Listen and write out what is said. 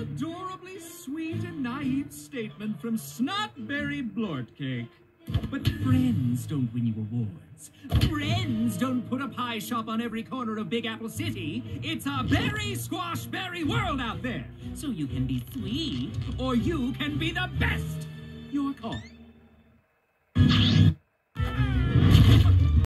adorably sweet and naive statement from Snotberry Blortcake. But friends don't win you awards. Friends don't put a pie shop on every corner of Big Apple City. It's a berry squash berry world out there. So you can be sweet, or you can be the best. Your call.